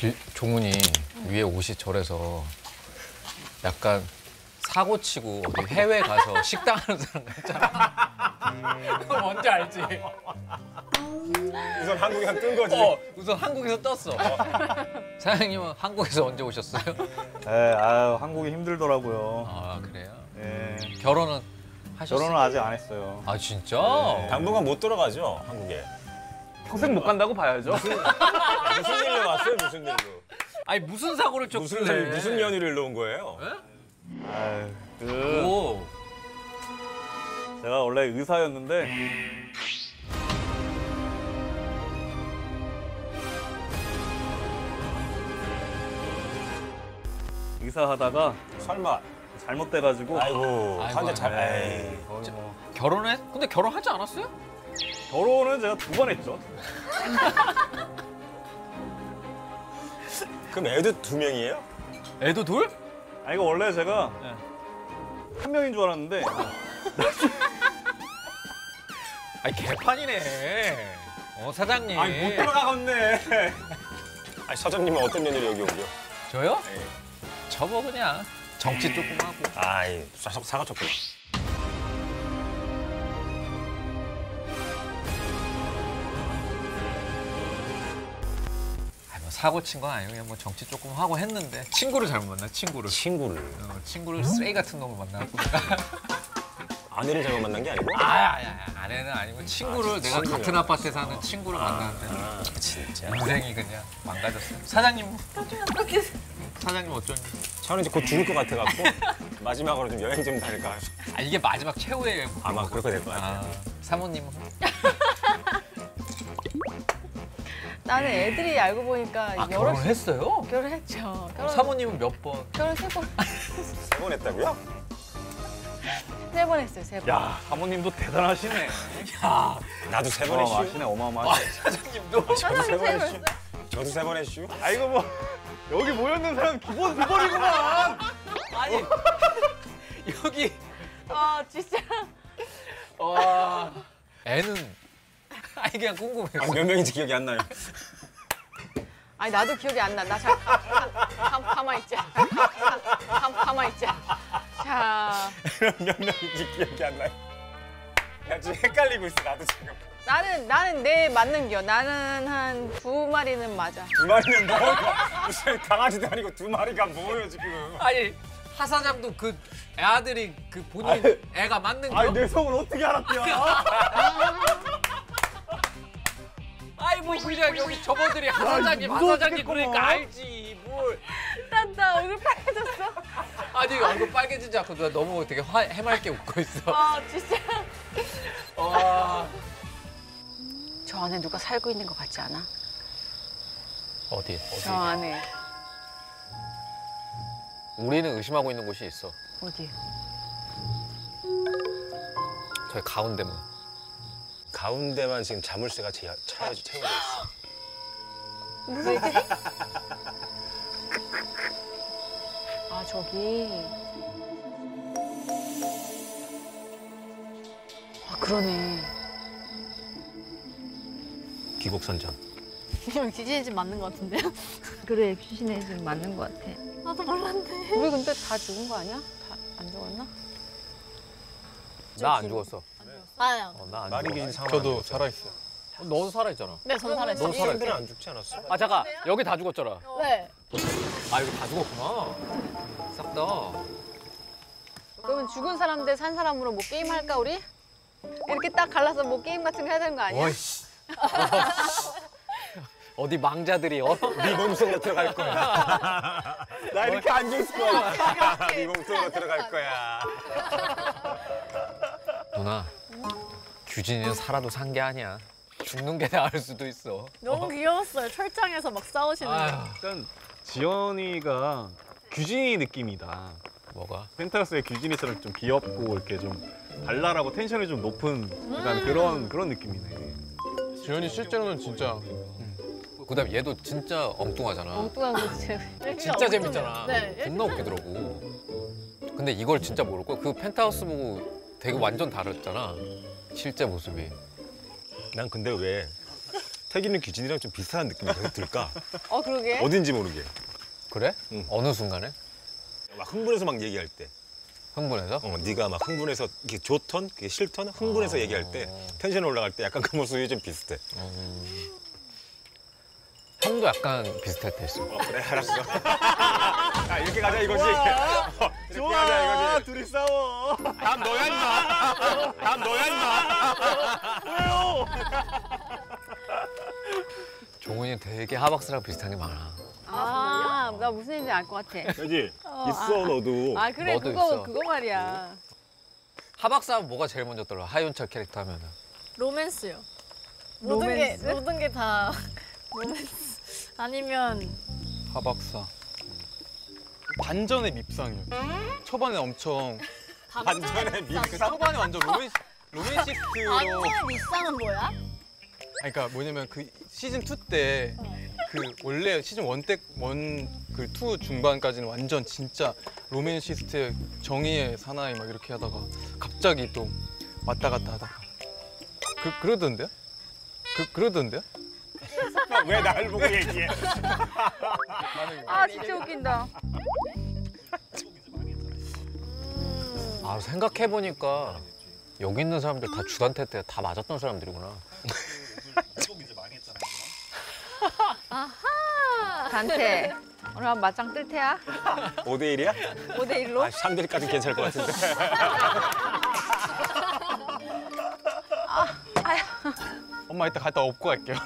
빌, 조문이 위에 옷이 저래서 약간 사고 치고 어디 해외 가서 식당 하는 사람 같잖아. 그거 뭔지 알지? 우선 한국에 한뜬 거지. 어, 우선 한국에서 떴어. 사장님은 한국에서 언제 오셨어요? 네, 아유 한국이 힘들더라고요. 아 그래요? 네. 결혼은 하셨어요? 결혼은 아직 안 했어요. 아 진짜? 당분간 못 돌아가죠 한국에. 평생 못 간다고 봐야죠. 무슨 일로 왔어요 무슨 일로? 아니 무슨 사고를 무슨 쳤길래? 일, 무슨 연유를 온 거예요? 아유, 그 오. 제가 원래 의사였는데 의사 하다가 설마. 잘못돼가지고 아이고 아이고, 환자 잘. 네, 에이. 결혼해? 근데 결혼하지 않았어요? 결혼은 제가 두 번 했죠. 그럼 애도 두 명이에요? 애도 둘? 아 이거 원래 제가 한 명인 줄 알았는데 아니 개판이네. 어 사장님. 돌아가겠네. 아니 사장님은 어떤 연유로 여기 오죠? 저요? 네. 저뭐 그냥 정치 조금 하고. 아이 사- 사과 쳤구나. 사고 친 건 아니고 그냥 뭐 정치 조금 하고 했는데 친구를 잘못 만나 친구를. 친구를 어, 친구를 쓰레기 같은 놈을 만나고. 아내를 잘못 만난 게 아니고? 아야야 아내는 아니고 친구를 아, 내가 친구요? 같은 아파트에 사는 친구를 만났는데 아 진짜. 인생이 그냥 망가졌어요. 사장님. 사장님 어쩐지. 저는 이제 곧 죽을 것 같아갖고 마지막으로 좀 여행 좀 다닐까. 아 이게 마지막 최후의 아마 그렇게 될 것 같아요. 아, 사모님은 나는 애들이 알고 보니까 아, 여러 결혼을 했어요? 결혼했죠. 결혼 사모님은 몇 번? 결혼 세 번, 세 번 했다고요? 세 번 했어요. 세 번. 야 사모님도 대단하시네. 나도 세 번 했슈. 어마어마하시네 어마어마하시네. 사장님도 저도 세번세 했슈. 저도 세 번 했슈. 아이고 뭐 여기 모였는 사람 기본 두 번이구만. 아니 여기 아 진짜. 와 애는 아니 그냥 궁금해요. 아니, 몇 명인지 기억이 안 나요. 아니 나도 기억이 안 나. 나잘 가만 있자. 가, 가만 있자. 자, 몇 명인지 기억이 안 나요. 나 지금 헷갈리고 있어 나도 지금. 나는 나는 내 맞는 겨. 나는 한 두 마리는 맞아. 두 마리는 뭐야? 무슨 강아지도 아니고 두 마리가 뭐예요 지금? 아니 하 사장도 그 애아들이 그 본인 애가 맞는 거? 아니 내 속을 어떻게 알았대요? 아이 뭐 그냥 여기 저번들이 하 사장님 하 무서워 사장님 죽겠구만. 그러니까 알지 뭘 나, 나 얼굴 빨개졌어. 아니 얼굴 빨개지지 않고 누가 너무 되게 화, 해맑게 웃고 있어. 아 진짜. 와 저 안에 누가 살고 있는 것 같지 않아? 어디? 저 안에 우리는 의심하고 있는 곳이 있어. 어디? 저희 가운데만. 가운데만 지금 자물쇠가 제, 차, 채워져 있어. 아 저기. 아 그러네. 귀곡선장. 그냥 귀신의 집 맞는 것 같은데요? 그래 귀신의 집 맞는 것 같아. 나도 몰랐네. 우리 근데 다 죽은 거 아니야? 다 안 죽었나? 나 안 죽었어. 아요. 어, 나안 죽었어. 귀신 상황. 저도 살아 있어요. 너도 살아 있잖아. 네, 전 살아 있어요. 너 살아 있어. 사람들은 안 죽지 않았어? 아 잠깐 여기 다 죽었잖아. 네. 아 여기 다 죽었구나. 싹 다. 그러면 죽은 사람 대 산 사람으로 뭐 게임 할까 우리? 이렇게 딱 갈라서 뭐 게임 같은 거 해야 되는 거 아니야? 어이씨. 어디 망자들이 어? 네 몸속으로 들어갈 거야. 나 이렇게 앉아 있을 거야. 네 몸속으로 들어갈 거야. 누나 규진이는 살아도 산 게 아니야. 죽는 게 나을 수도 있어. 너무 귀여웠어요. 철장에서 막 싸우시는 거. 일단 지연이가 규진이 느낌이다. 뭐가? 펜타스의 규진이처럼 좀 귀엽고 이렇게 좀 발랄하고 텐션이 좀 높은 약간 그런 그런 느낌이네. 지현이 실제로는 진짜 그다음 얘도 진짜 엉뚱하잖아. 엉뚱한 거 진짜. 진짜 재밌잖아. 네. 겁나 웃기더라고. 근데 이걸 진짜 모를 거야. 그 펜트하우스 보고 되게 완전 다르잖아. 실제 모습이. 난 근데 왜 태기는 규진이랑 좀 비슷한 느낌이 계속 들까? 어 그러게. 어딘지 모르게. 그래? 응. 어느 순간에? 막 흥분해서 막 얘기할 때. 흥분해서? 어, 네가 막 흥분해서 이게 좋던, 그게 싫던 흥분해서 아. 얘기할 때 텐션 올라갈 때 약간 그 모습이 좀 비슷해. 형도 약간 비슷할 때 있어. 어, 그래 알았어. 아 이렇게 가자 이거지. 어, 이렇게 가자 이거지. 둘이 싸워. 남 너야 임마. 남 너야 임마. 종훈이 되게 하박사랑 비슷한 게 많아. 아, 나 무슨 얘기인지 알 것 같아. 그지? 있어 너도. 아 그래 너도 그거 있어. 그거 말이야. 하박사 하면 뭐가 제일 먼저 떠올라? 하윤철 캐릭터 하면은. 로맨스요. 모든 로맨스? 게 모든 게 다 로맨스. 아니면 하박사. 반전의 밉상이요. 초반에 엄청 반전의 밉상. 초반에 완전 로맨 로맨시스트로. 완전의 밉상은 뭐야? 아니, 그러니까 뭐냐면 그 시즌 2 때 그 원래 시즌 1때원그2 중반까지는 완전 진짜 로맨시스트의 정의의 사나이 막 이렇게 하다가 갑자기 또 왔다 갔다 하다가 그 그러던데요? 그 그러던데요? 왜 나를 보고 얘기해? 아 진짜 웃긴다. 아 생각해 보니까 여기 있는 사람들 다 주단태 때 다 맞았던 사람들이구나. 단테. 오늘 한 맞짱 뜰 테야. 5대 1이야? 5대 1로. 아, 3대 1까지 괜찮을 것 같은데. 엄마 이따 갔다 업고 갈게요.